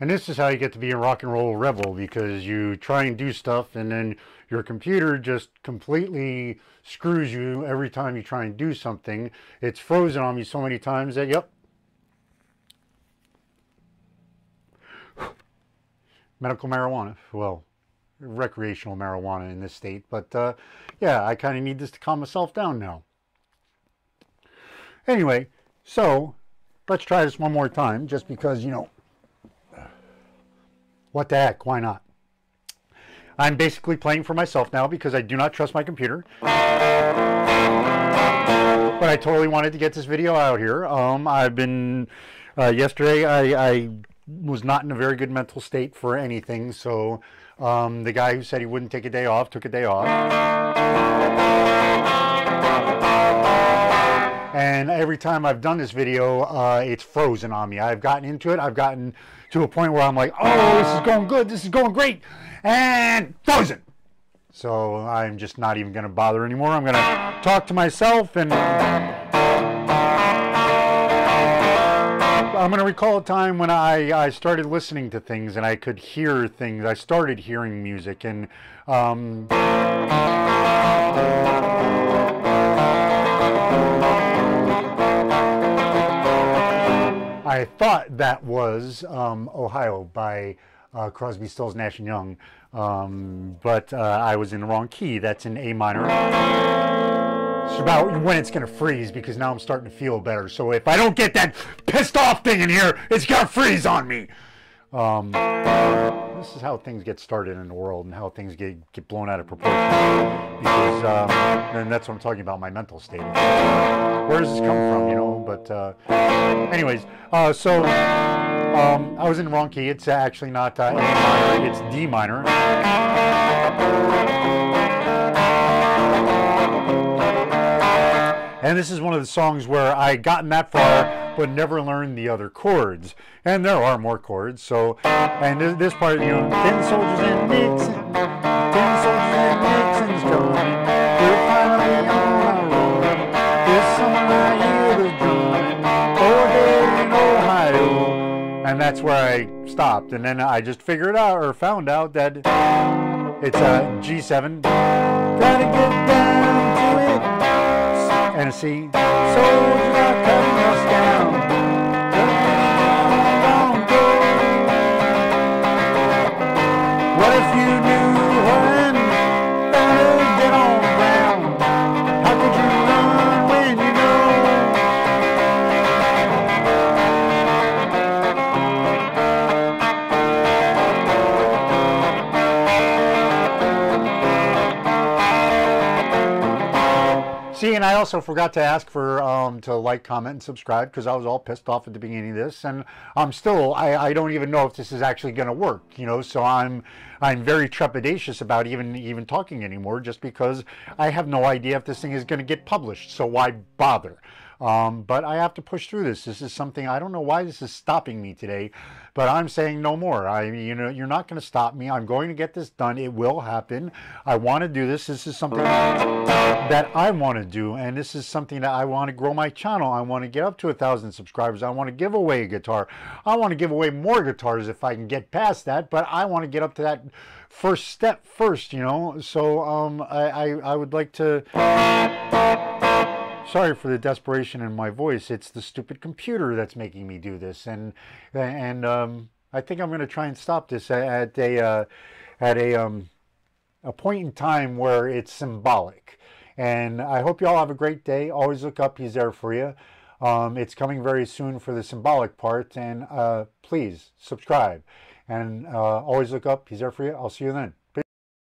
And this is how you get to be a rock and roll rebel because you try and do stuff and then your computer just completely screws you every time you try and do something. It's frozen on me so many times that, yep. Medical marijuana. Well, recreational marijuana in this state. But uh, yeah, I kind of need this to calm myself down now. Anyway, so let's try this one more time just because, you know, what the heck, why not? I'm basically playing for myself now because I do not trust my computer. But I totally wanted to get this video out here. Um, I've been, uh, yesterday I, I was not in a very good mental state for anything, so um, the guy who said he wouldn't take a day off took a day off. And every time I've done this video, uh, it's frozen on me. I've gotten into it. I've gotten to a point where I'm like, oh, this is going good. This is going great. And frozen. So I'm just not even going to bother anymore. I'm going to talk to myself and I'm going to recall a time when I, I started listening to things and I could hear things. I started hearing music and um, I thought that was um, Ohio by uh, Crosby, Stills, Nash Young, um, but uh, I was in the wrong key. That's in A minor. It's about when it's going to freeze because now I'm starting to feel better. So if I don't get that pissed off thing in here, it's going to freeze on me. Um, this is how things get started in the world and how things get, get blown out of proportion. Because, um, and that's what I'm talking about, my mental state. Where does this come from, you know? But, uh, anyways, uh, so um, I was in the wrong key. It's actually not uh, A minor, it's D minor. And this is one of the songs where I gotten that far, but never learned the other chords. And there are more chords. So, and this, part, you know, ten soldiers and Nixon, ten soldiers and Nixon's coming. We're on. And that's where I stopped. And then I just figured out or found out that it's a G7. Gotta get down to it and see soldiers are cutting See, and I also forgot to ask for um, to like, comment, and subscribe because I was all pissed off at the beginning of this, and I'm still I, I don't even know if this is actually going to work, you know. So I'm I'm very trepidatious about even even talking anymore, just because I have no idea if this thing is going to get published. So why bother? Um, but I have to push through this. This is something I don't know why this is stopping me today, but I'm saying no more. I, you know, you're not going to stop me. I'm going to get this done. It will happen. I want to do this. This is something that I want to do, and this is something that I want to grow my channel. I want to get up to a thousand subscribers. I want to give away a guitar. I want to give away more guitars if I can get past that, but I want to get up to that first step first. You know, so um, I, I, I would like to. Sorry for the desperation in my voice. It's the stupid computer that's making me do this, and and um, I think I'm going to try and stop this at a uh, at a um, a point in time where it's symbolic. And I hope you all have a great day. Always look up; he's there for you. Um, it's coming very soon for the symbolic part, and uh, please subscribe. And uh, always look up; he's there for you. I'll see you then.